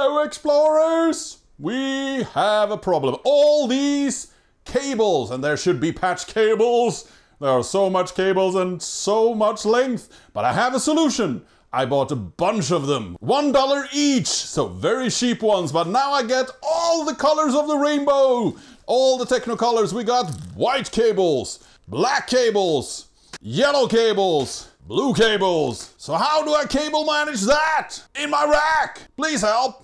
Hello, explorers! We have a problem. All these cables, and there should be patch cables. There are so much cables and so much length, but I have a solution. I bought a bunch of them. One dollar each, so very cheap ones, but now I get all the colors of the rainbow. All the techno colors. We got white cables, black cables, yellow cables, blue cables. So how do I cable manage that in my rack? Please help.